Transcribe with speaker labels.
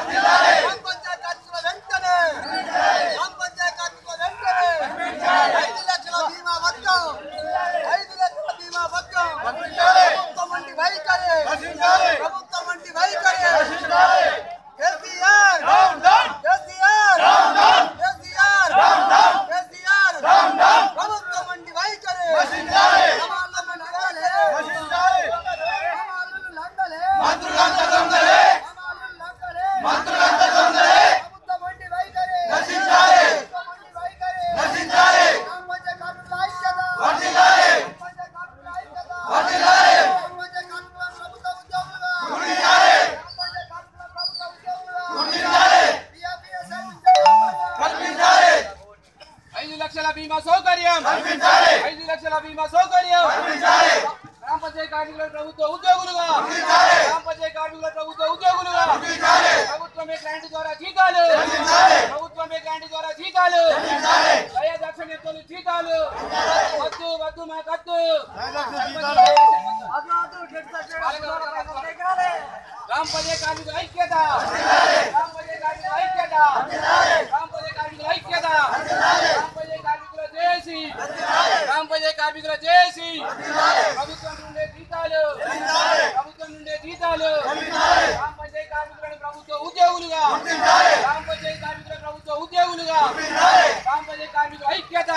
Speaker 1: Alhamdulillah. లక్షల బీమా సౌకర్యం. ఐదు లక్షల బీమా సౌకర్యం. గ్రామ పంచాయతీ కార్మికుల ప్రభుత్వ ఉద్యోగులుగా. గ్రామ పంచాయతీ కార్మికుల ప్రభుత్వ ఉద్యోగులుగా. ప్రభుత్వమే గ్రాంట్ ద్వారా జీతాలు ప్రభుత్వమే గ్రాంట్ ద్వారా జీతాలు దయాదక్షిణ్యతలు జీతాలు వద్దు వద్దు మా కద్దు గ్రామ పంచాయతీ కార్మికుల ఐక్యత. గ్రామ పంచాయతీ కార్మికుల ఐక్యత గ్రామ పంచాయతీ కార్మికుల ఐక్యత గ్రామ పంచాయతీ కార్మికుల చేసి గ్రామ పంచాయతీ కార్మికుల చేసి ప్రభుత్వం నుండే జీతాలు ప్రభుత్వం నుండే జీతాలు గ్రామ పంచాయతీ కార్మికులను ప్రభుత్వ ఉద్యోగులుగా గ్రామ పంచాయతీ కార్మికుల ప్రభుత్వ ఉద్యోగులుగా గ్రామ పంచాయతీ కార్మికుల ఐక్యత